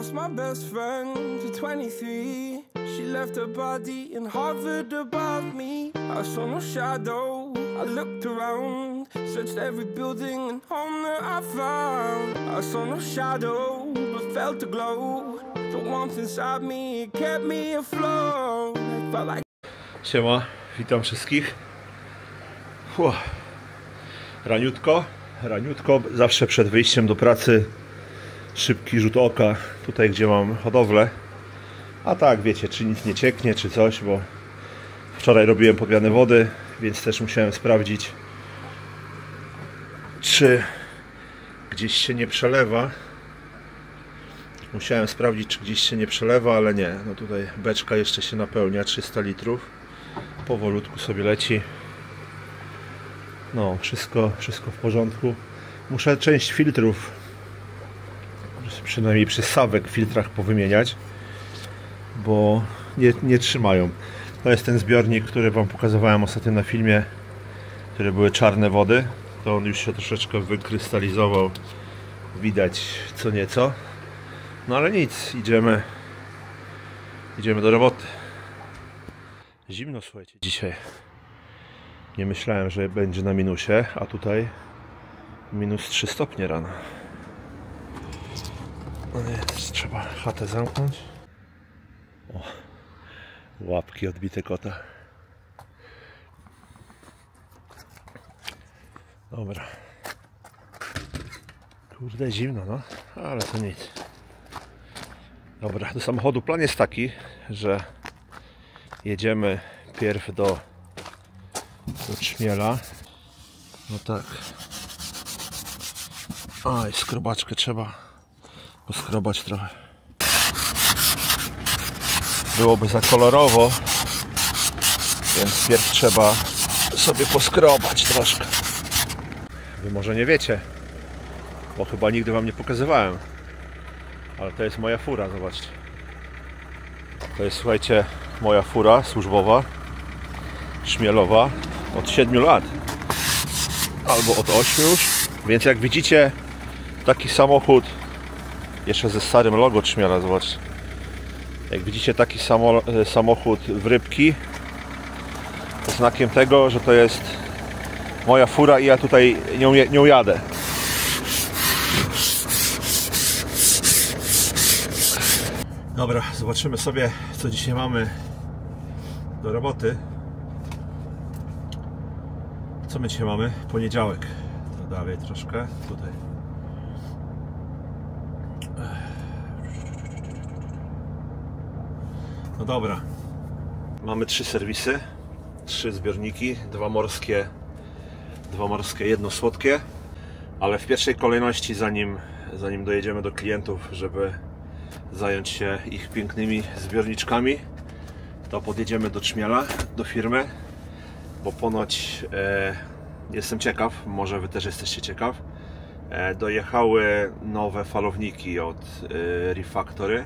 lost my best friend to 23. She left her body and hovered above me. I saw no shadow. I looked around, searched every building and home that I found. I saw no shadow, but felt the glow. The warmth inside me kept me afloat. Felt like Siema, witam wszystkich. Fuh. Raniutko, raniutko, zawsze przed wyjściem do pracy szybki rzut oka tutaj, gdzie mam hodowlę. A tak, wiecie, czy nic nie cieknie, czy coś, bo wczoraj robiłem podmianę wody, więc też musiałem sprawdzić, czy gdzieś się nie przelewa. Musiałem sprawdzić, czy gdzieś się nie przelewa, ale nie. No tutaj beczka jeszcze się napełnia, 300 litrów powolutku sobie leci. No, wszystko, wszystko w porządku. Muszę część filtrów, przynajmniej przy sawek filtrach powymieniać, bo nie, nie trzymają. To jest ten zbiornik, który Wam pokazywałem ostatnio na filmie, które były czarne wody. To on już się troszeczkę wykrystalizował. Widać co nieco. No ale nic, idziemy, idziemy do roboty. Zimno słuchajcie dzisiaj. Nie myślałem, że będzie na minusie, a tutaj minus 3 stopnie rano. No więc trzeba chatę zamknąć. O, łapki odbite kota. Dobra. Kurde zimno no, ale to nic. Dobra, do samochodu plan jest taki, że jedziemy pierw do, do Czmiela. No tak. Oj, skrobaczkę trzeba poskrobać trochę. Byłoby za kolorowo, więc pierw trzeba sobie poskrobać troszkę. Wy może nie wiecie, bo chyba nigdy Wam nie pokazywałem. Ale to jest moja fura, zobaczcie. To jest, słuchajcie, moja fura służbowa, szmielowa, od 7 lat. Albo od 8 już. Więc jak widzicie, taki samochód, jeszcze ze starym logo Trzmiela, zobaczcie. Jak widzicie taki samo, samochód w rybki, to znakiem tego, że to jest moja fura i ja tutaj nią, nią jadę. Dobra, zobaczymy sobie, co dzisiaj mamy do roboty. Co my dzisiaj mamy? Poniedziałek. To dalej troszkę tutaj. Dobra. Mamy trzy serwisy, trzy zbiorniki, dwa morskie, dwa morskie, jedno słodkie. Ale w pierwszej kolejności, zanim, zanim dojedziemy do klientów, żeby zająć się ich pięknymi zbiorniczkami, to podjedziemy do Czmiela, do firmy, bo ponoć e, jestem ciekaw, może Wy też jesteście ciekaw, e, dojechały nowe falowniki od e, Refactory,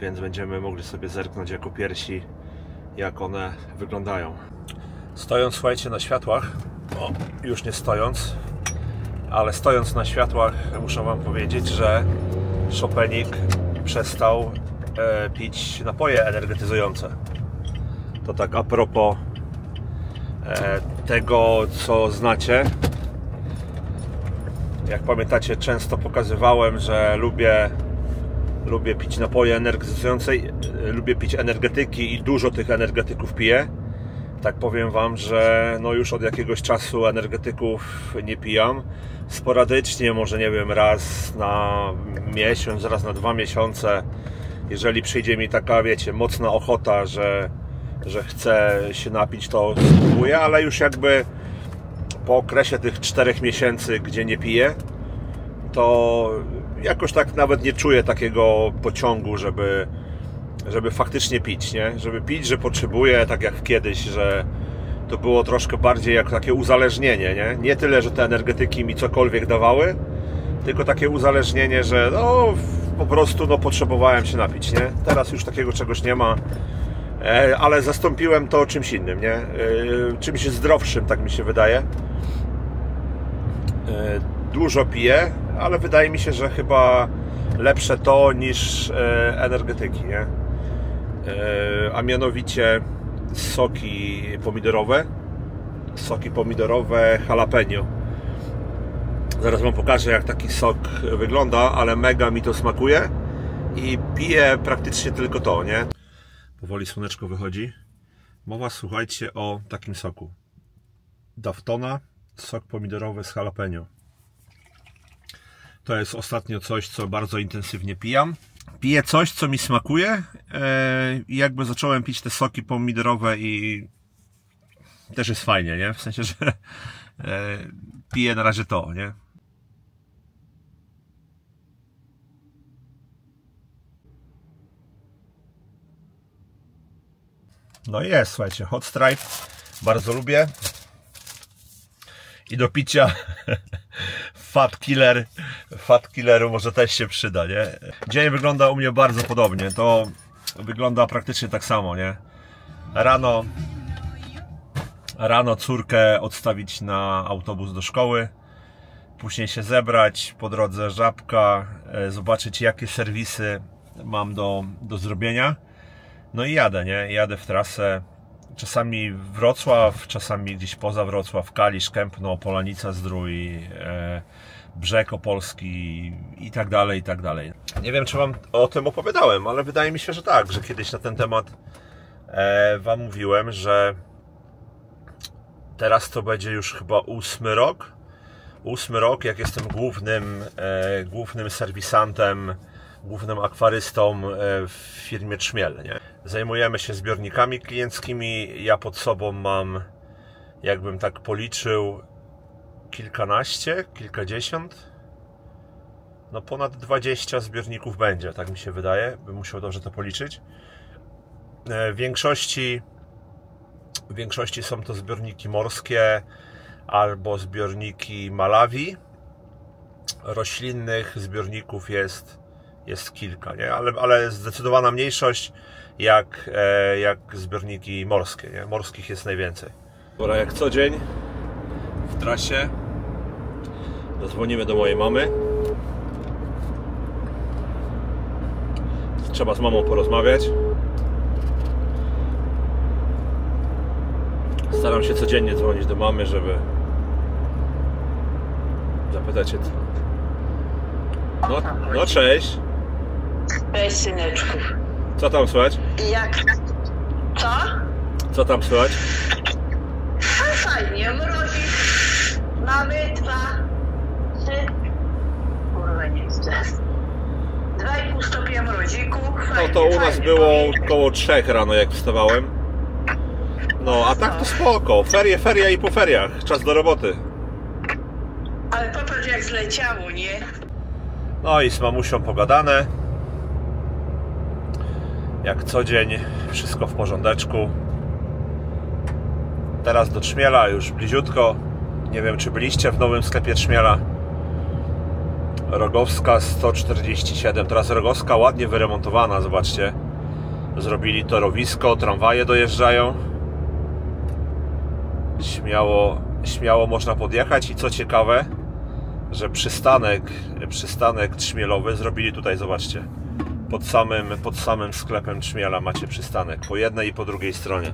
więc będziemy mogli sobie zerknąć jako pierwsi, jak one wyglądają. Stojąc, słuchajcie, na światłach, o, już nie stojąc, ale stojąc na światłach, muszę Wam powiedzieć, że Chopenik przestał e, pić napoje energetyzujące. To tak a propos e, tego, co znacie. Jak pamiętacie, często pokazywałem, że lubię, lubię pić napoje energetyzujące, e, lubię pić energetyki i dużo tych energetyków piję. Tak powiem Wam, że no już od jakiegoś czasu energetyków nie pijam. Sporadycznie, może nie wiem, raz na miesiąc, raz na dwa miesiące, jeżeli przyjdzie mi taka, wiecie, mocna ochota, że, że chcę się napić, to spróbuję, ale już jakby po okresie tych czterech miesięcy, gdzie nie piję, to jakoś tak nawet nie czuję takiego pociągu, żeby, żeby faktycznie pić, nie? Żeby pić, że potrzebuję, tak jak kiedyś, że to było troszkę bardziej jak takie uzależnienie, nie? Nie tyle, że te energetyki mi cokolwiek dawały, tylko takie uzależnienie, że no po prostu no, potrzebowałem się napić, nie? Teraz już takiego czegoś nie ma, e, ale zastąpiłem to czymś innym, nie? E, czymś zdrowszym, tak mi się wydaje. E, dużo piję, ale wydaje mi się, że chyba lepsze to niż e, energetyki, nie? E, a mianowicie soki pomidorowe, soki pomidorowe jalapeno. Zaraz Wam pokażę, jak taki sok wygląda, ale mega mi to smakuje i piję praktycznie tylko to, nie? Powoli słoneczko wychodzi. Mowa, słuchajcie, o takim soku. Daftona, sok pomidorowy z jalapeno. To jest ostatnio coś, co bardzo intensywnie pijam. Piję coś, co mi smakuje e, i jakby zacząłem pić te soki pomidorowe i też jest fajnie, nie? W sensie, że e, piję na razie to, nie? No i jest, słuchajcie, Hot Stripe. Bardzo lubię. I do picia Fat Killer. Fat Killeru może też się przyda, nie? Dzień wygląda u mnie bardzo podobnie. To wygląda praktycznie tak samo, nie? Rano rano córkę odstawić na autobus do szkoły, później się zebrać, po drodze żabka, e, zobaczyć jakie serwisy mam do, do zrobienia. No i jadę, nie? Jadę w trasę. Czasami Wrocław, czasami gdzieś poza Wrocław, Kalisz, Kępno, Polanica Zdrój, e, Brzeg Opolski i tak dalej, i tak dalej. Nie wiem, czy Wam o tym opowiadałem, ale wydaje mi się, że tak, że kiedyś na ten temat e, Wam mówiłem, że teraz to będzie już chyba ósmy rok. Ósmy rok, jak jestem głównym, e, głównym serwisantem, głównym akwarystą e, w firmie Trzmiel. Nie? Zajmujemy się zbiornikami klienckimi. Ja pod sobą mam, jakbym tak policzył, kilkanaście, kilkadziesiąt. No ponad 20 zbiorników będzie, tak mi się wydaje. Bym musiał dobrze to policzyć. E, w większości w większości są to zbiorniki morskie albo zbiorniki Malawi. Roślinnych zbiorników jest, jest kilka, nie? Ale, ale zdecydowana mniejszość jak, e, jak zbiorniki morskie. Nie? Morskich jest najwięcej. Dobra, jak co dzień w trasie zadzwonimy do mojej mamy. Trzeba z mamą porozmawiać. Staram się codziennie dzwonić do mamy, żeby zapytać się. No, no cześć. Cześć syneczku. Co tam słychać? Jak? Co? Co tam słychać? A fajnie, mrozi. Mamy dwa, trzy. Kurwa nie chcę. Dwa i pół stopnia mroziku. No Fajnie, to u nas fajnie. było Powiem- około trzech rano jak wstawałem. No, a tak to spoko. Ferie, feria i po feriach. Czas do roboty. Ale popatrz jak zleciało, nie? No i z mamusią pogadane. Jak co dzień, wszystko w porządeczku. Teraz do Trzmiela, już bliziutko. Nie wiem, czy byliście w nowym sklepie Trzmiela. Rogowska 147. Teraz Rogowska ładnie wyremontowana, zobaczcie. Zrobili torowisko, tramwaje dojeżdżają. Śmiało, śmiało można podjechać i co ciekawe, że przystanek, przystanek trzmielowy zrobili tutaj, zobaczcie. Pod samym, pod samym sklepem trzmiela macie przystanek. Po jednej i po drugiej stronie.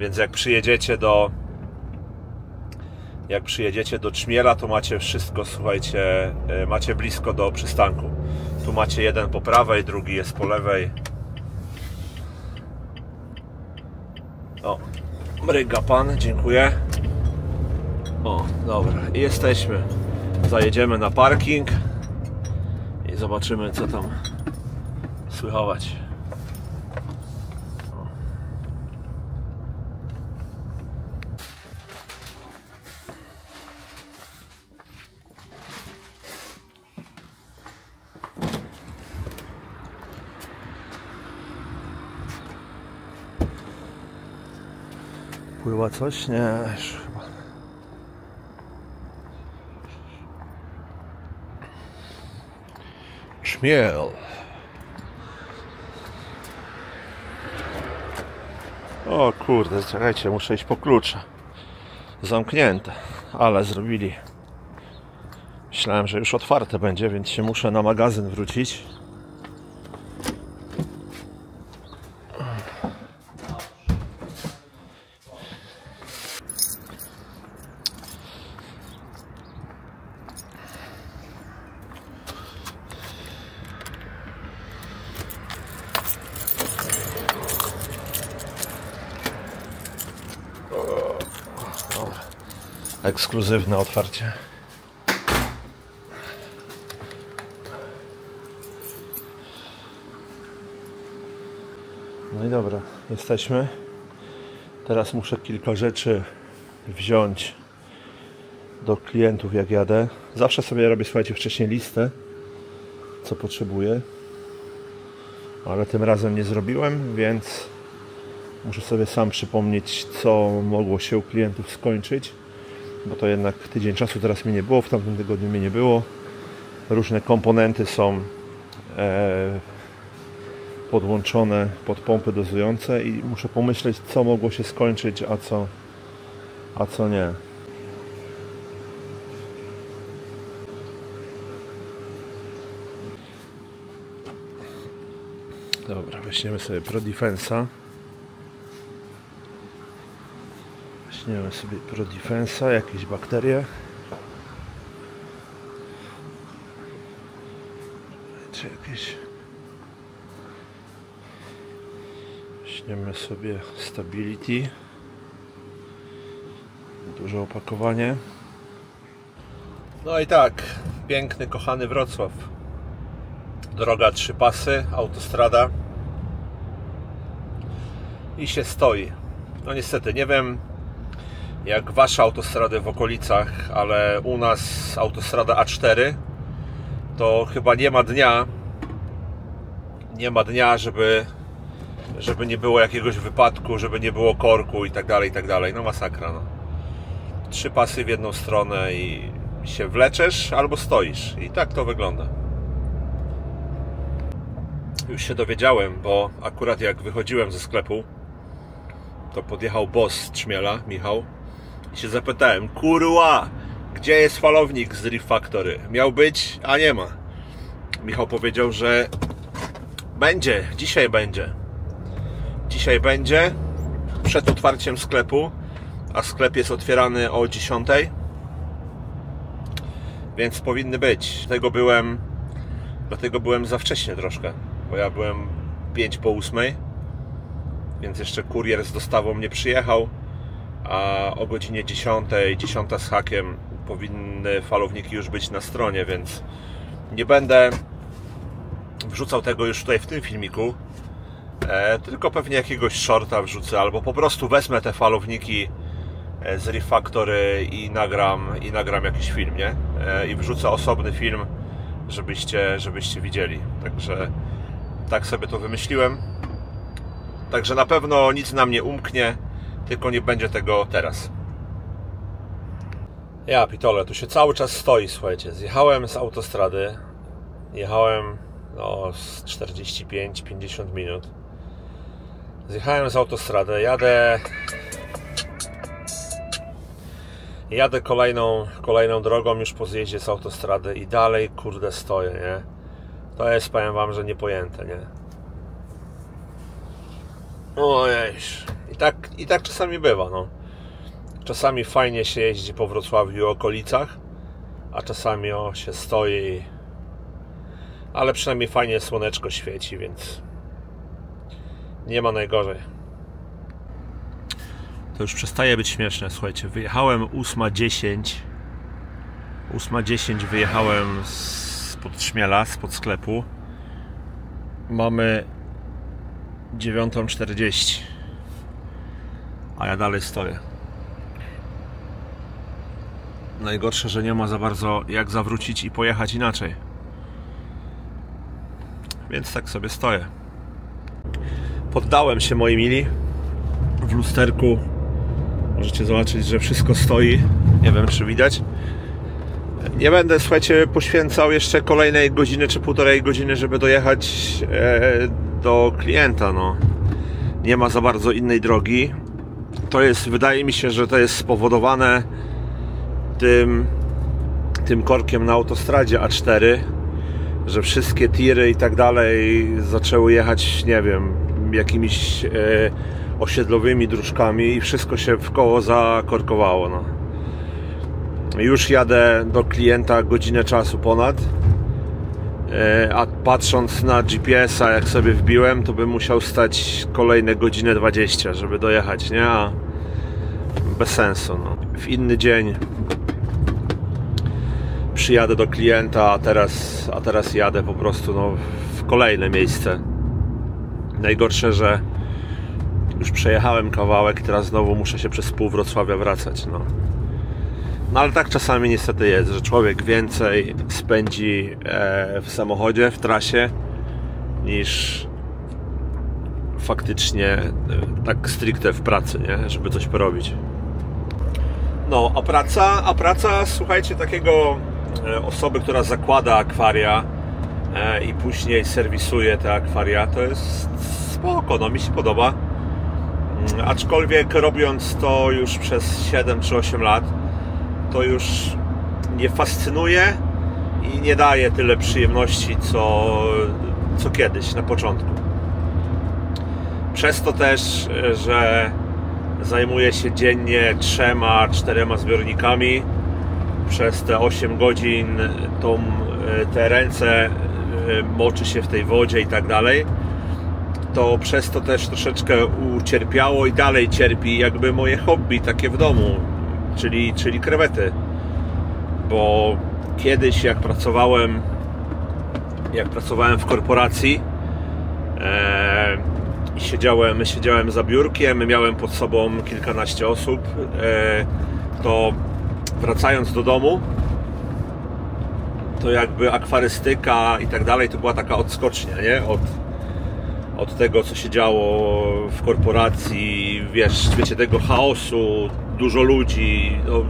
Więc jak przyjedziecie do jak przyjedziecie do Trzmiela, to macie wszystko, słuchajcie, e, macie blisko do przystanku. Tu macie jeden po prawej, drugi jest po lewej. O, mryga pan, dziękuję. O, dobra, jesteśmy. Zajedziemy na parking i zobaczymy, co tam słychać. Pływa coś? Nie, chyba. Trzmiel. O kurde, czekajcie, muszę iść po klucze. Zamknięte, ale zrobili Myślałem, że już otwarte będzie, więc się muszę na magazyn wrócić. Ekskluzywne otwarcie. No i dobra, jesteśmy. Teraz muszę kilka rzeczy wziąć do klientów jak jadę. Zawsze sobie robię, słuchajcie, wcześniej listę, co potrzebuję. Ale tym razem nie zrobiłem, więc muszę sobie sam przypomnieć, co mogło się u klientów skończyć. Bo to jednak tydzień czasu teraz mi nie było, w tamtym tygodniu mi nie było. Różne komponenty są e, podłączone pod pompy dozujące i muszę pomyśleć, co mogło się skończyć, a co, a co nie. Dobra, weźmiemy sobie Pro Defensa. Weźmiemy sobie Pro Defensa, jakieś bakterie. Czy jakieś Weźmiemy sobie Stability. Duże opakowanie. No i tak, piękny, kochany Wrocław. Droga trzy pasy, autostrada. I się stoi. No niestety, nie wiem jak wasze autostrady w okolicach, ale u nas autostrada A4 to chyba nie ma dnia, nie ma dnia, żeby żeby nie było jakiegoś wypadku, żeby nie było korku i tak dalej, i tak dalej. No masakra, no. Trzy pasy w jedną stronę i się wleczesz albo stoisz. I tak to wygląda. Już się dowiedziałem, bo akurat jak wychodziłem ze sklepu, to podjechał boss Trzmiela, Michał, i się zapytałem, kurwa, gdzie jest falownik z Reef Factory? Miał być, a nie ma. Michał powiedział, że będzie, dzisiaj będzie dzisiaj będzie przed otwarciem sklepu, a sklep jest otwierany o 10. Więc powinny być. Dlatego byłem, dlatego byłem za wcześnie troszkę, bo ja byłem 5 po 8. Więc jeszcze kurier z dostawą nie przyjechał, a o godzinie 10, 10 z hakiem powinny falowniki już być na stronie, więc nie będę wrzucał tego już tutaj w tym filmiku, E, tylko pewnie jakiegoś shorta wrzucę, albo po prostu wezmę te falowniki e, z Refactory i nagram, i nagram jakiś film, nie? E, I wrzucę osobny film, żebyście, żebyście widzieli. Także tak sobie to wymyśliłem. Także na pewno nic nam nie umknie, tylko nie będzie tego teraz. Ja, pitole, tu się cały czas stoi, słuchajcie. Zjechałem z autostrady. Jechałem no, z 45-50 minut Zjechałem z autostrady, jadę jadę kolejną, kolejną drogą już po zjeździe z autostrady i dalej kurde stoję, nie? To jest, powiem wam, że niepojęte, nie? Ojej. I tak, I tak czasami bywa, no. Czasami fajnie się jeździ po Wrocławiu i okolicach, a czasami o, się stoi. Ale przynajmniej fajnie słoneczko świeci, więc nie ma najgorzej. To już przestaje być śmieszne, słuchajcie. Wyjechałem 8.10. 8.10 wyjechałem spod Szmiela, spod sklepu. Mamy 9.40. A ja dalej stoję. Najgorsze, że nie ma za bardzo jak zawrócić i pojechać inaczej. Więc tak sobie stoję. Poddałem się, moi mili. W lusterku możecie zobaczyć, że wszystko stoi. Nie wiem, czy widać. Nie będę, słuchajcie, poświęcał jeszcze kolejnej godziny czy półtorej godziny, żeby dojechać e, do klienta. No. Nie ma za bardzo innej drogi. To jest, wydaje mi się, że to jest spowodowane tym, tym korkiem na autostradzie A4, że wszystkie tiry i tak dalej zaczęły jechać, nie wiem, jakimiś e, osiedlowymi dróżkami i wszystko się w koło zakorkowało. No. Już jadę do klienta godzinę czasu ponad. E, a patrząc na GPS-a, jak sobie wbiłem, to bym musiał stać kolejne godzinę 20, żeby dojechać, nie? A bez sensu. No. W inny dzień przyjadę do klienta, a teraz, a teraz jadę po prostu no, w kolejne miejsce. Najgorsze, że już przejechałem kawałek teraz znowu muszę się przez pół Wrocławia wracać. No. No ale tak czasami niestety jest, że człowiek więcej spędzi e, w samochodzie, w trasie niż faktycznie e, tak stricte w pracy, nie? żeby coś porobić. No, a praca, a praca, słuchajcie, takiego e, osoby, która zakłada akwaria i później serwisuje te akwaria, to jest spoko, no mi się podoba. Mm, aczkolwiek robiąc to już przez 7 czy 8 lat, to już nie fascynuje i nie daje tyle przyjemności, co, co kiedyś na początku. Przez to też, że zajmuję się dziennie trzema, czterema zbiornikami, przez te 8 godzin tą, te ręce e, moczy się w tej wodzie i tak dalej, to przez to też troszeczkę ucierpiało i dalej cierpi jakby moje hobby takie w domu czyli, czyli krewety. Bo kiedyś jak pracowałem jak pracowałem w korporacji e, siedziałem, siedziałem za biurkiem, miałem pod sobą kilkanaście osób, e, to wracając do domu to jakby akwarystyka i tak dalej to była taka odskocznia, nie? Od, od tego, co się działo w korporacji, wiesz, wiecie, tego chaosu, dużo ludzi, no,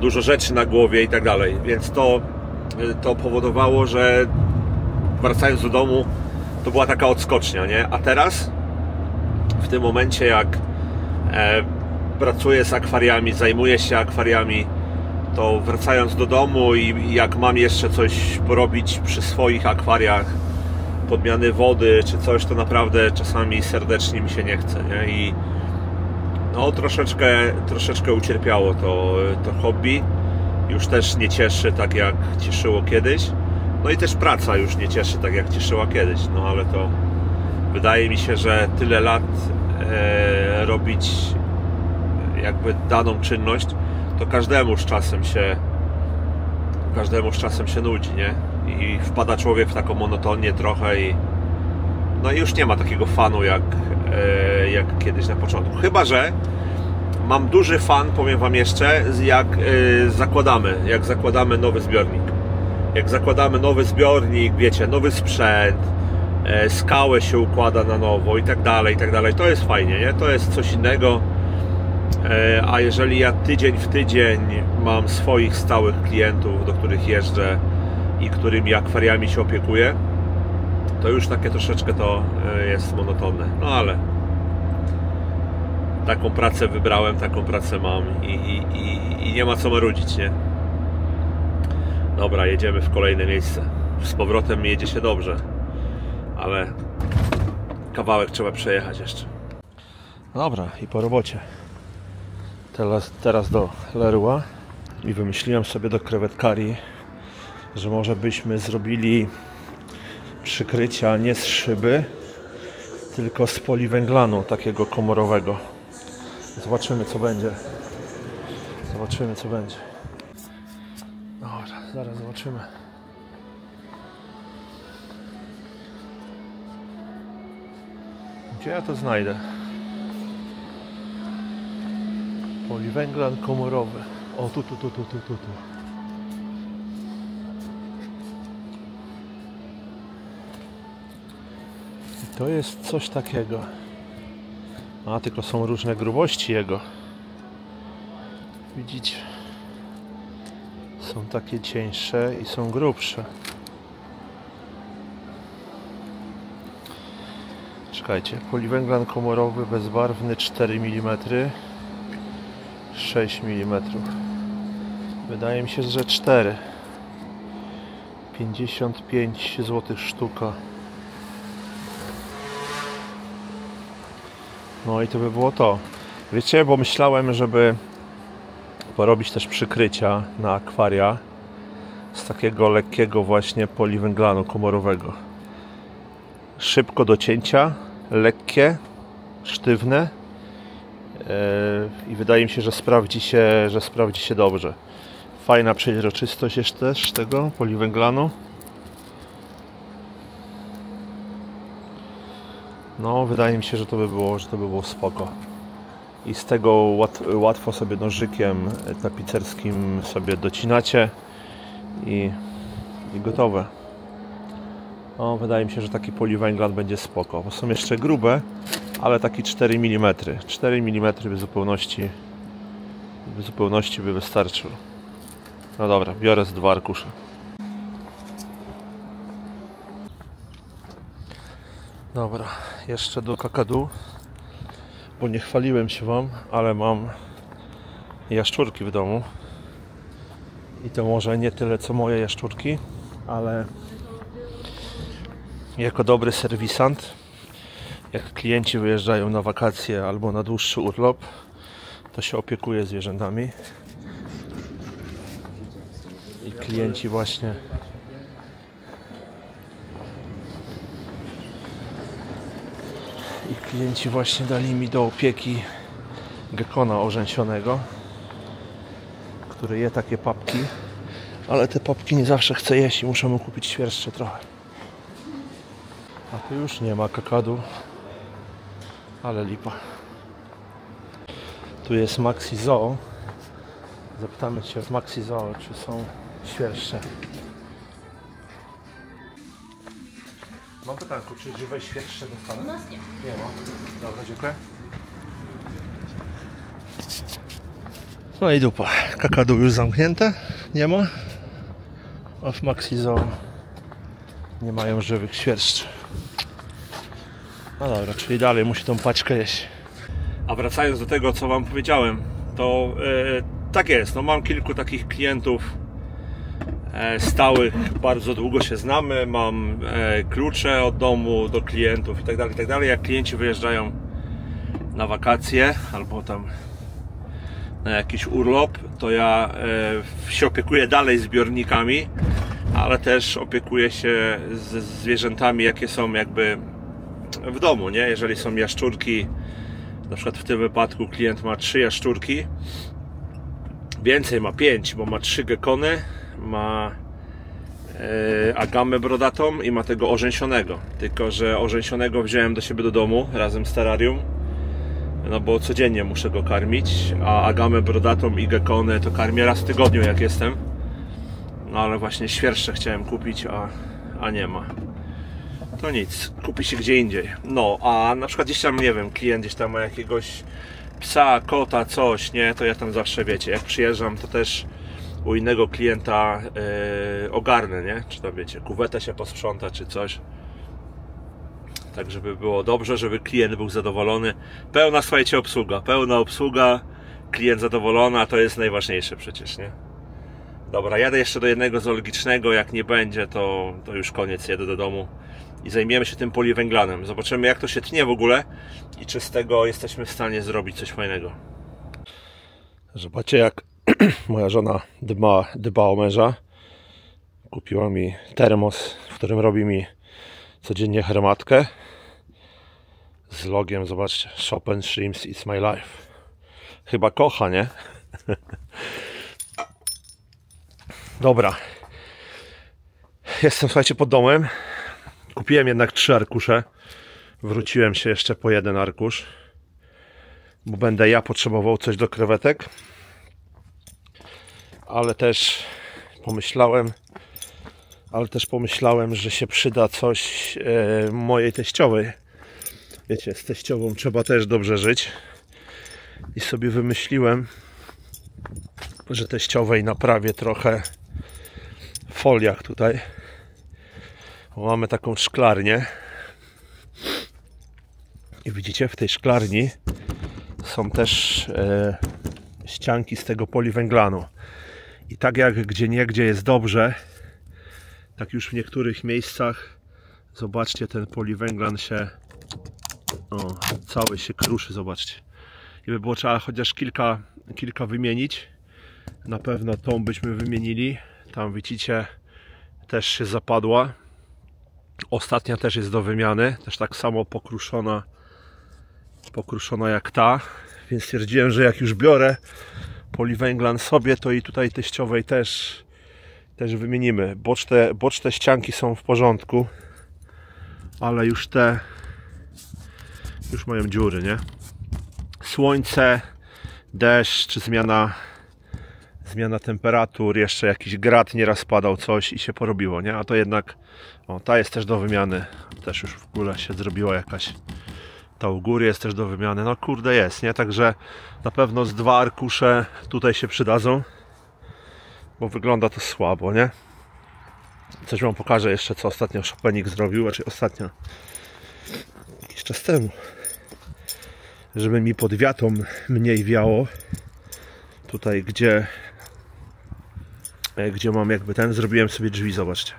dużo rzeczy na głowie i tak dalej. Więc to, to powodowało, że wracając do domu, to była taka odskocznia, nie? A teraz, w tym momencie, jak e, pracuję z akwariami, zajmuję się akwariami, to wracając do domu i jak mam jeszcze coś porobić przy swoich akwariach, podmiany wody czy coś, to naprawdę czasami serdecznie mi się nie chce, nie? I no troszeczkę, troszeczkę ucierpiało to, to hobby. Już też nie cieszy tak jak cieszyło kiedyś. No i też praca już nie cieszy tak jak cieszyła kiedyś. No ale to wydaje mi się, że tyle lat e, robić jakby daną czynność, to każdemu z czasem się każdemu z czasem się nudzi, nie? I wpada człowiek w taką monotonię trochę i no już nie ma takiego fanu jak, e, jak kiedyś na początku. Chyba, że mam duży fan, powiem Wam jeszcze, jak e, zakładamy, jak zakładamy nowy zbiornik. Jak zakładamy nowy zbiornik, wiecie, nowy sprzęt, e, skałę się układa na nowo i tak dalej, i tak dalej. To jest fajnie, nie? To jest coś innego. A jeżeli ja tydzień w tydzień mam swoich stałych klientów, do których jeżdżę i którymi akwariami się opiekuję, to już takie troszeczkę to e, jest monotonne. No ale taką pracę wybrałem, taką pracę mam i, i, i, i nie ma co marudzić, nie? Dobra, jedziemy w kolejne miejsce. Z powrotem jedzie się dobrze, ale kawałek trzeba przejechać jeszcze. Dobra, i po robocie. Teraz, teraz do Leroy i wymyśliłem sobie do krewetkarii, że może byśmy zrobili przykrycia nie z szyby, tylko z poliwęglanu takiego komorowego. Zobaczymy co będzie. Zobaczymy co będzie. Dobra, zaraz zobaczymy. Gdzie ja to znajdę? Poliwęglan komorowy. O, tu, tu, tu, tu, tu, tu. tu. To jest coś takiego. A, tylko są różne grubości jego. Widzicie? Są takie cieńsze i są grubsze. Czekajcie, poliwęglan komorowy bezbarwny 4 mm 6 mm Wydaje mi się, że 4. 55 zł sztuka. No i to by było to. Wiecie, bo myślałem, żeby porobić też przykrycia na akwaria z takiego lekkiego właśnie poliwęglanu komorowego. Szybko do cięcia, lekkie, sztywne yy, i wydaje mi się, że sprawdzi się, że sprawdzi się dobrze. Fajna przeźroczystość jest też tego poliwęglanu. No, wydaje mi się, że to by było, że to by było spoko. I z tego łat, łatwo sobie nożykiem tapicerskim sobie docinacie i, i gotowe. No, wydaje mi się, że taki poliwęglan będzie spoko. Bo są jeszcze grube, ale taki 4 mm. 4 mm by zupełności, by zupełności by wystarczyło. No dobra, biorę z dwa arkusze. Dobra, jeszcze do kakadu, bo nie chwaliłem się Wam, ale mam jaszczurki w domu. I to może nie tyle co moje jaszczurki, ale jako dobry serwisant, jak klienci wyjeżdżają na wakacje albo na dłuższy urlop, to się opiekuje zwierzętami. I klienci właśnie i klienci właśnie dali mi do opieki gekona orzęsionego, który je takie papki, ale te papki nie zawsze chce jeść i muszę mu kupić świerszcze trochę. A tu już nie ma kakadu, ale lipa. Tu jest Maxi Zoo. Zapytamy się w Maxi Zoo, czy są świerszcze. Mam pytanko, czy żywe świerszcze dostanę? Nas nie. Nie ma. Dobra, dziękuję. No i dupa. Kakadu już zamknięte. Nie ma. A w Maxi nie mają żywych świerszczy. No dobra, czyli dalej musi tą paczkę jeść. A wracając do tego, co Wam powiedziałem, to e, tak jest. No, mam kilku takich klientów stałych, bardzo długo się znamy. Mam e, klucze od domu do klientów i tak dalej, i tak. Jak klienci wyjeżdżają na wakacje albo tam na jakiś urlop, to ja e, się opiekuję dalej zbiornikami, ale też opiekuję się zwierzętami, jakie są jakby w domu, nie? Jeżeli są jaszczurki, na przykład w tym wypadku klient ma trzy jaszczurki, więcej ma pięć, bo ma trzy gekony, ma e, agamę brodatą i ma tego orzęsionego. Tylko, że orzęsionego wziąłem do siebie do domu razem z terrarium, no bo codziennie muszę go karmić, a agamę brodatą i gekony to karmię raz w tygodniu jak jestem. No ale właśnie świerszcze chciałem kupić, a, a nie ma to nic, kupi się gdzie indziej. No, a na przykład gdzieś tam, nie wiem, klient gdzieś tam ma jakiegoś psa, kota, coś, nie, to ja tam zawsze, wiecie, jak przyjeżdżam, to też u innego klienta yy, ogarnę, nie, czy tam, wiecie, kuwetę się posprząta, czy coś. Tak, żeby było dobrze, żeby klient był zadowolony. Pełna, słuchajcie, obsługa, pełna obsługa, klient zadowolony, a to jest najważniejsze przecież, nie? Dobra, jadę jeszcze do jednego zoologicznego, jak nie będzie, to, to już koniec, jedę do domu i zajmiemy się tym poliwęglanem. Zobaczymy jak to się tnie w ogóle i czy z tego jesteśmy w stanie zrobić coś fajnego. Zobaczcie jak moja żona dba, dba o męża. Kupiła mi termos, w którym robi mi codziennie hermatkę z logiem, zobaczcie, Chopin Shrimps It's My Life. Chyba kocha, nie? Dobra. Jestem, słuchajcie, pod domem. Kupiłem jednak trzy arkusze. Wróciłem się jeszcze po jeden arkusz. Bo będę ja potrzebował coś do krewetek. Ale też pomyślałem, ale też pomyślałem, że się przyda coś e, mojej teściowej. Wiecie, z teściową trzeba też dobrze żyć. I sobie wymyśliłem, że teściowej naprawię trochę w foliach tutaj. Bo mamy taką szklarnię. I widzicie, w tej szklarni są też e, ścianki z tego poliwęglanu. I tak jak gdzie niegdzie jest dobrze, tak już w niektórych miejscach zobaczcie ten poliwęglan się o, cały się kruszy, zobaczcie. I by było trzeba chociaż kilka, kilka wymienić. Na pewno tą byśmy wymienili. Tam widzicie też się zapadła. Ostatnia też jest do wymiany, też tak samo pokruszona, pokruszona jak ta. Więc stwierdziłem, że jak już biorę poliwęglan sobie, to i tutaj teściowej też, też wymienimy. Boczne, boczne ścianki są w porządku, ale już te już mają dziury, nie? Słońce, deszcz, zmiana zmiana temperatur, jeszcze jakiś grat nieraz padał coś i się porobiło, nie? A to jednak, o, ta jest też do wymiany, też już w ogóle się zrobiła jakaś, ta u góry jest też do wymiany, no kurde jest, nie? Także na pewno z dwa arkusze tutaj się przydadzą, bo wygląda to słabo, nie? Coś Wam pokażę jeszcze, co ostatnio Chopinik zrobił, raczej ostatnio, jakiś czas temu, żeby mi pod wiatą mniej wiało, tutaj gdzie E, gdzie mam jakby ten, zrobiłem sobie drzwi, zobaczcie.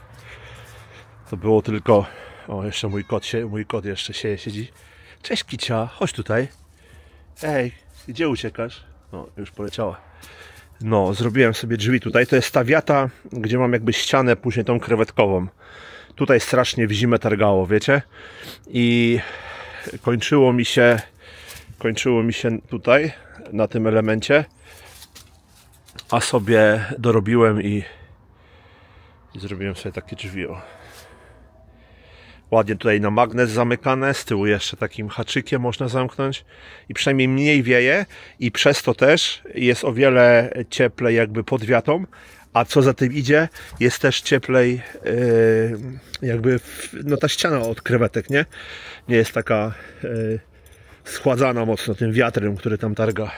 To było tylko, o jeszcze mój kot się, mój kot jeszcze się siedzi. Cześć Kicia, chodź tutaj. Ej, gdzie uciekasz? No, już poleciała. No, zrobiłem sobie drzwi tutaj. To jest ta wiata, gdzie mam jakby ścianę później tą krewetkową. Tutaj strasznie w zimę targało, wiecie? I kończyło mi się kończyło mi się tutaj na tym elemencie a sobie dorobiłem i, i zrobiłem sobie takie drzwi. O. Ładnie tutaj na magnes zamykane, z tyłu jeszcze takim haczykiem można zamknąć i przynajmniej mniej wieje i przez to też jest o wiele cieplej jakby pod wiatą, a co za tym idzie, jest też cieplej yy, jakby w, no ta ściana od krewetek, nie? Nie jest taka yy, schładzana mocno tym wiatrem, który tam targa.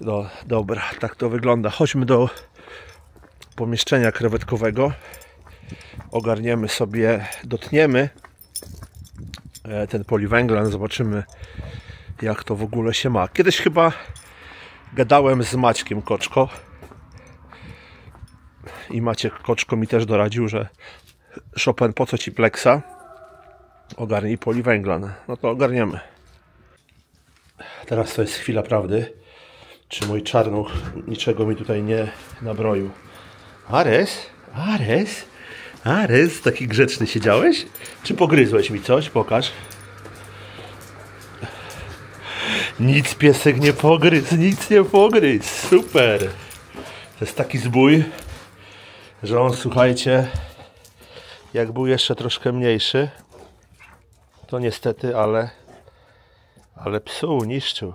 No dobra, tak to wygląda. Chodźmy do pomieszczenia krewetkowego. Ogarniemy sobie, dotniemy e, ten poliwęglan, zobaczymy jak to w ogóle się ma. Kiedyś chyba gadałem z Maćkiem Koczko i Maciek Koczko mi też doradził, że Chopin po co ci pleksa? Ogarnij poliwęglan. No to ogarniemy. Teraz to jest chwila prawdy czy mój czarnuch niczego mi tutaj nie nabroił. Ares? Ares? Ares? Taki grzeczny siedziałeś? Czy pogryzłeś mi coś? Pokaż. Nic piesek nie pogryzł, nic nie pogryzł. Super. To jest taki zbój, że on, słuchajcie, jak był jeszcze troszkę mniejszy, to niestety, ale ale psu niszczył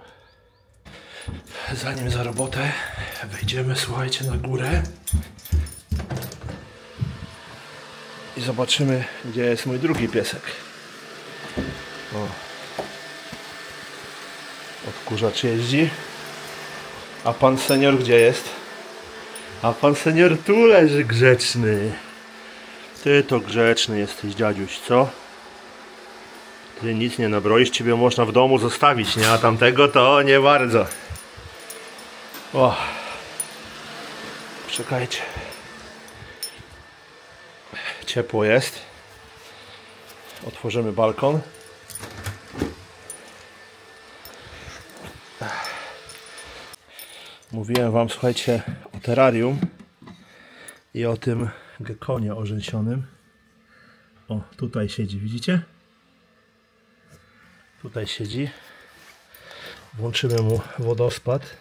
zanim za robotę wejdziemy, słuchajcie, na górę i zobaczymy, gdzie jest mój drugi piesek. O. Odkurzacz jeździ. A pan senior gdzie jest? A pan senior tu leży grzeczny. Ty to grzeczny jesteś, dziadziuś, co? Ty nic nie nabroisz, ciebie można w domu zostawić, nie? A tamtego to nie bardzo. O. Czekajcie. Ciepło jest. Otworzymy balkon. Mówiłem Wam, słuchajcie, o terrarium i o tym gekonie orzęsionym. O, tutaj siedzi, widzicie? Tutaj siedzi. Włączymy mu wodospad.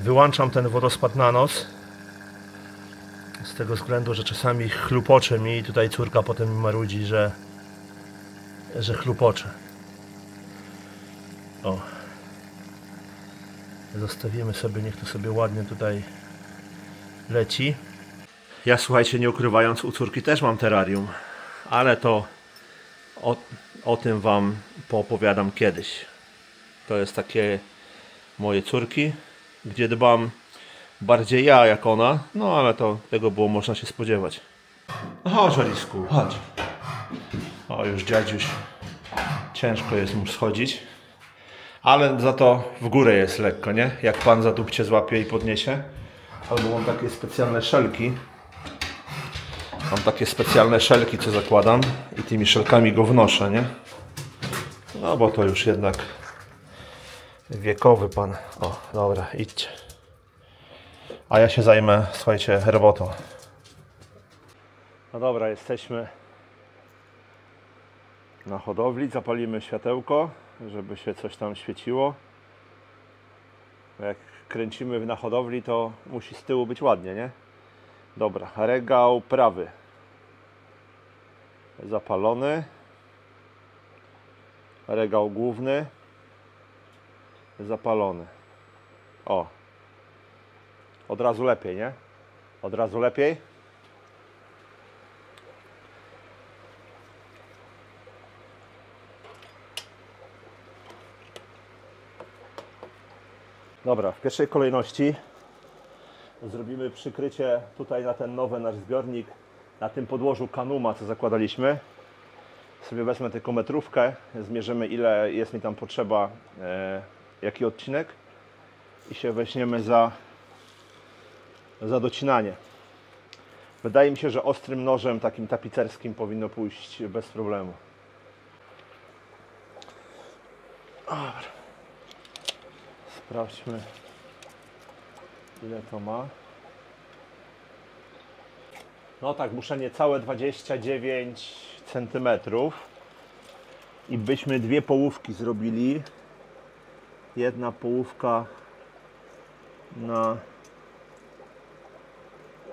Wyłączam ten wodospad na noc. Z tego względu, że czasami chlupocze mi i tutaj córka potem mi marudzi, że, że chlupocze. O. Zostawimy sobie, niech to sobie ładnie tutaj leci. Ja słuchajcie, nie ukrywając, u córki też mam terrarium, ale to o, o tym Wam poopowiadam kiedyś. To jest takie moje córki, gdzie dbam bardziej ja jak ona, no ale to tego było można się spodziewać. Chodź Arisku, chodź. O już dziadziuś, ciężko jest mu schodzić, Ale za to w górę jest lekko, nie? Jak pan za dupcie złapie i podniesie. Albo mam takie specjalne szelki. Mam takie specjalne szelki, co zakładam i tymi szelkami go wnoszę, nie? No bo to już jednak wiekowy pan. O, dobra, idźcie. A ja się zajmę, słuchajcie, robotą. No dobra, jesteśmy na hodowli. Zapalimy światełko, żeby się coś tam świeciło. Jak kręcimy na hodowli, to musi z tyłu być ładnie, nie? Dobra, regał prawy. Zapalony. Regał główny. Zapalony. O. Od razu lepiej, nie? Od razu lepiej. Dobra, w pierwszej kolejności zrobimy przykrycie tutaj na ten nowy nasz zbiornik, na tym podłożu kanuma, co zakładaliśmy. Sobie wezmę tylko metrówkę, zmierzymy ile jest mi tam potrzeba, e, jaki odcinek i się weźmiemy za, za docinanie. Wydaje mi się, że ostrym nożem takim tapicerskim powinno pójść bez problemu. Dobra. Sprawdźmy ile to ma. No tak, muszę niecałe 29 cm. I byśmy dwie połówki zrobili. Jedna połówka na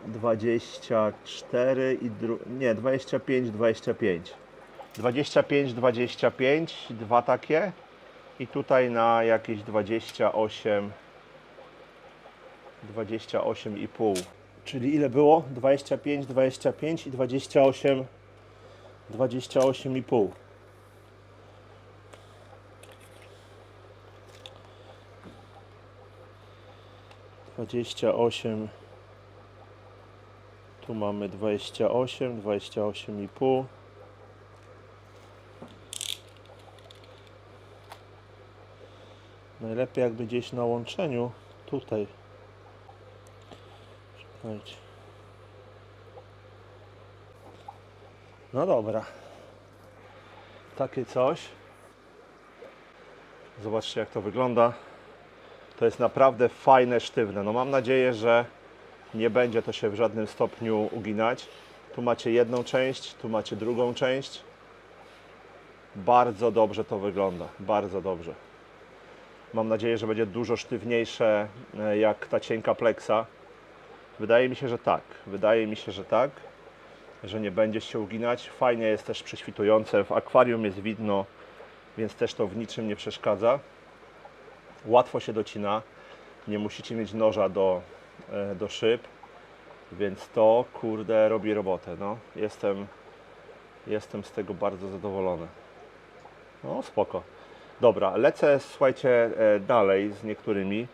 24 i dru... nie 25 25 25 25 dwa takie. I tutaj na jakieś 28 28,5 czyli ile było? 25 25 i 28 28,5 28 tu mamy 28 28,5 Najlepiej jakby gdzieś na łączeniu tutaj. No dobra. Takie coś. Zobaczcie jak to wygląda. To jest naprawdę fajne, sztywne. No mam nadzieję, że nie będzie to się w żadnym stopniu uginać. Tu macie jedną część, tu macie drugą część. Bardzo dobrze to wygląda. Bardzo dobrze. Mam nadzieję, że będzie dużo sztywniejsze e, jak ta cienka pleksa. Wydaje mi się, że tak. Wydaje mi się, że tak. Że nie będzie się uginać. Fajnie jest też prześwitujące. W akwarium jest widno, więc też to w niczym nie przeszkadza. Łatwo się docina. Nie musicie mieć noża do, do szyb. Więc to, kurde, robi robotę. No, jestem, jestem z tego bardzo zadowolony. No, spoko. Dobra, lecę, słuchajcie, e, dalej z niektórymi.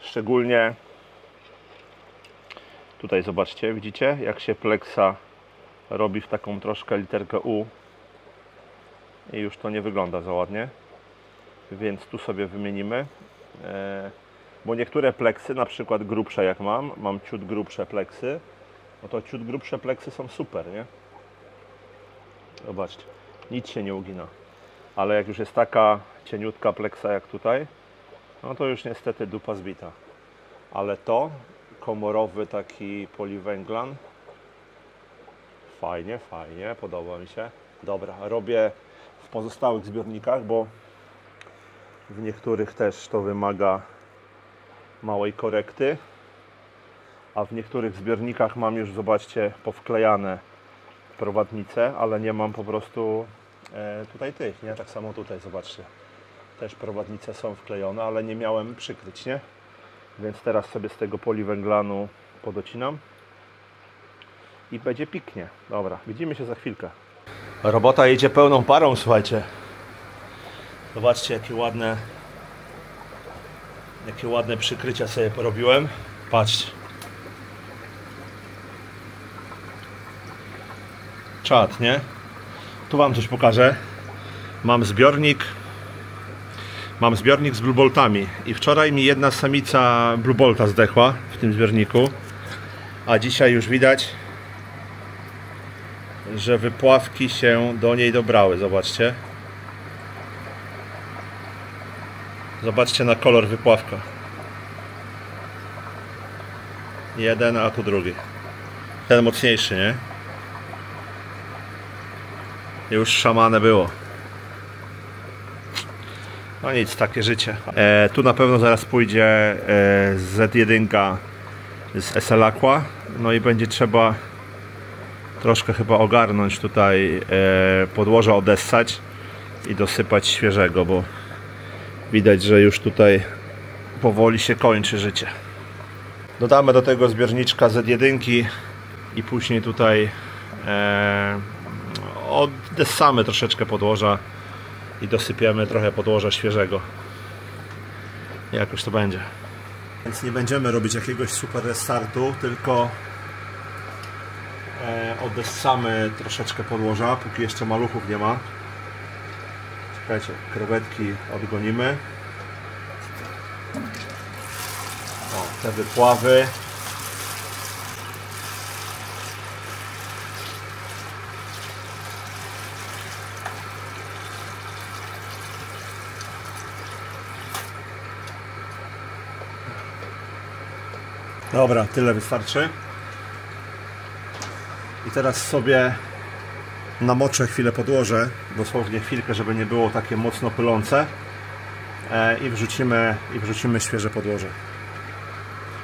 Szczególnie tutaj zobaczcie, widzicie, jak się pleksa robi w taką troszkę literkę U. I już to nie wygląda za ładnie. Więc tu sobie wymienimy. Bo niektóre pleksy, na przykład grubsze jak mam, mam ciut grubsze pleksy, no to ciut grubsze pleksy są super, nie? Zobaczcie, nic się nie ugina. Ale jak już jest taka cieniutka pleksa jak tutaj, no to już niestety dupa zbita. Ale to, komorowy taki poliwęglan, fajnie, fajnie, podoba mi się. Dobra, robię w pozostałych zbiornikach, bo w niektórych też to wymaga małej korekty, a w niektórych zbiornikach mam już, zobaczcie, powklejane prowadnice, ale nie mam po prostu e, tutaj tych, nie? Tak samo tutaj, zobaczcie. Też prowadnice są wklejone, ale nie miałem przykryć, nie? Więc teraz sobie z tego poliwęglanu podocinam i będzie piknie. Dobra, widzimy się za chwilkę. Robota jedzie pełną parą, słuchajcie. Zobaczcie, jakie ładne jakie ładne przykrycia sobie porobiłem. Patrzcie. Czad, nie? Tu Wam coś pokażę. Mam zbiornik. Mam zbiornik z blueboltami i wczoraj mi jedna samica bluebolta zdechła w tym zbiorniku, a dzisiaj już widać, że wypławki się do niej dobrały. Zobaczcie. Zobaczcie na kolor wypławka. Jeden, a tu drugi. Ten mocniejszy, nie? Już szamane było. No nic, takie życie. E, tu na pewno zaraz pójdzie e, Z1 z SL Aqua. No i będzie trzeba troszkę chyba ogarnąć tutaj e, podłoże, odessać i dosypać świeżego, bo widać, że już tutaj powoli się kończy życie. Dodamy do tego zbiorniczka Z1 i później tutaj e, odessamy troszeczkę podłoża i dosypiemy trochę podłoża świeżego. Jakoś to będzie. Więc nie będziemy robić jakiegoś super restartu, tylko e, odessamy troszeczkę podłoża, póki jeszcze maluchów nie ma. Czekajcie, krewetki odgonimy. O, te wypławy. Dobra, tyle wystarczy. I teraz sobie namoczę chwilę podłoże, dosłownie chwilkę, żeby nie było takie mocno pylące e, i wrzucimy, i wrzucimy świeże podłoże.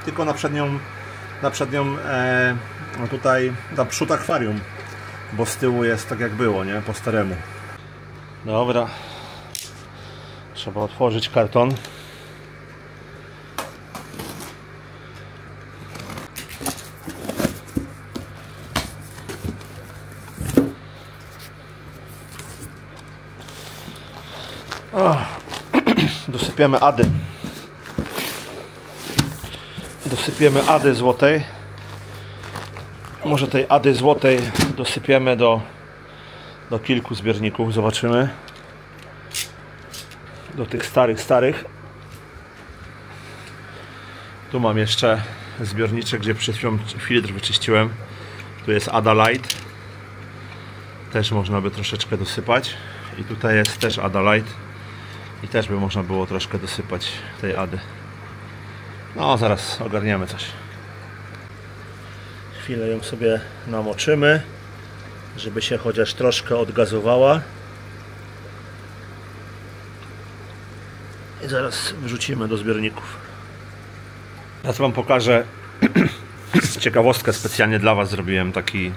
Tylko na przednią, na przednią e, no tutaj na przód akwarium, bo z tyłu jest tak jak było, nie? Po staremu. Dobra. Trzeba otworzyć karton. Dosypiemy ady. Dosypiemy ady złotej. Może tej ady złotej dosypiemy do, do kilku zbiorników. Zobaczymy. Do tych starych, starych. Tu mam jeszcze zbiorniczek, gdzie przed chwilą filtr wyczyściłem. Tu jest Ada Light. Też można by troszeczkę dosypać. I tutaj jest też Ada Light. I też by można było troszkę dosypać tej ady. No, zaraz ogarniemy coś. Chwilę ją sobie namoczymy, żeby się chociaż troszkę odgazowała. I zaraz wrzucimy do zbiorników. Teraz Wam pokażę ciekawostkę specjalnie dla Was zrobiłem taki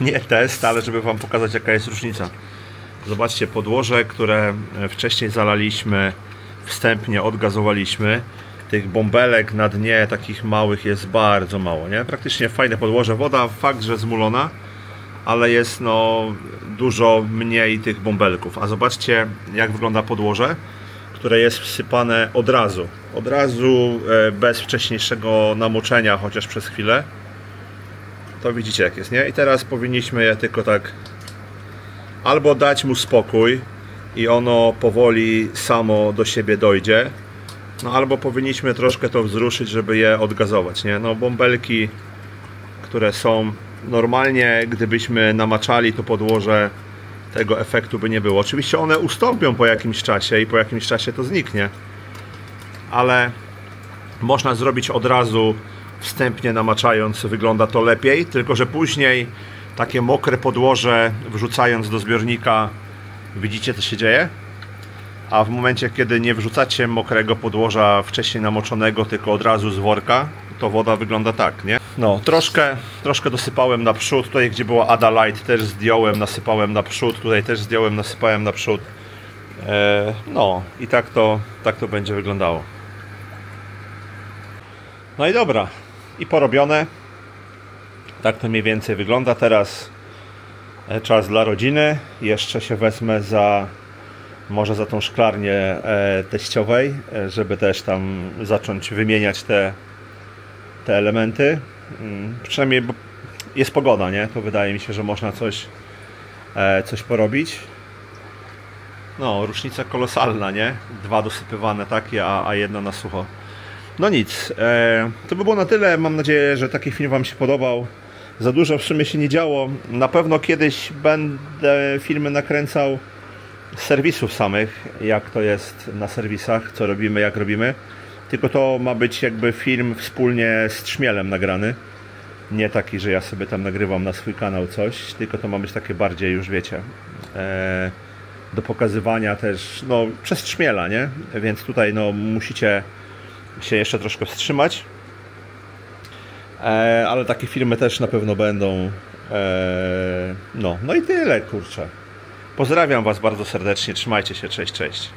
nie test, ale żeby Wam pokazać jaka jest różnica. Zobaczcie podłoże, które wcześniej zalaliśmy, wstępnie odgazowaliśmy. Tych bąbelek na dnie takich małych jest bardzo mało, nie? Praktycznie fajne podłoże. Woda fakt, że zmulona, ale jest no dużo mniej tych bąbelków. A zobaczcie jak wygląda podłoże, które jest wsypane od razu. Od razu e, bez wcześniejszego namoczenia, chociaż przez chwilę. To widzicie jak jest, nie? I teraz powinniśmy je tylko tak albo dać mu spokój i ono powoli samo do siebie dojdzie, no albo powinniśmy troszkę to wzruszyć, żeby je odgazować, nie? No bąbelki, które są normalnie, gdybyśmy namaczali to podłoże, tego efektu by nie było. Oczywiście one ustąpią po jakimś czasie i po jakimś czasie to zniknie, ale można zrobić od razu wstępnie namaczając, wygląda to lepiej, tylko że później takie mokre podłoże wrzucając do zbiornika. Widzicie co się dzieje? A w momencie kiedy nie wrzucacie mokrego podłoża wcześniej namoczonego tylko od razu z worka to woda wygląda tak, nie? No, troszkę, troszkę dosypałem na przód, tutaj gdzie była Ada Light też zdjąłem, nasypałem na przód, tutaj też zdjąłem, nasypałem na przód. Eee, no i tak to, tak to będzie wyglądało. No i dobra. I porobione tak to mniej więcej wygląda teraz. E, czas dla rodziny. Jeszcze się wezmę za może za tą szklarnię e, teściowej, e, żeby też tam zacząć wymieniać te, te elementy. Mm, przynajmniej jest pogoda, nie? To wydaje mi się, że można coś, coś porobić. No, różnica kolosalna, nie? Dwa dosypywane takie, a, a jedno na sucho. No nic, to by było na tyle. Mam nadzieję, że taki film Wam się podobał. Za dużo w sumie się nie działo. Na pewno kiedyś będę filmy nakręcał z serwisów samych, jak to jest na serwisach, co robimy, jak robimy. Tylko to ma być jakby film wspólnie z Trzmielem nagrany. Nie taki, że ja sobie tam nagrywam na swój kanał coś, tylko to ma być takie bardziej już wiecie. E, do pokazywania też, no przez Trzmiela, nie? Więc tutaj no musicie się jeszcze troszkę wstrzymać. E, ale takie filmy też na pewno będą. E, no, no i tyle, kurczę. Pozdrawiam Was bardzo serdecznie. Trzymajcie się. Cześć, cześć.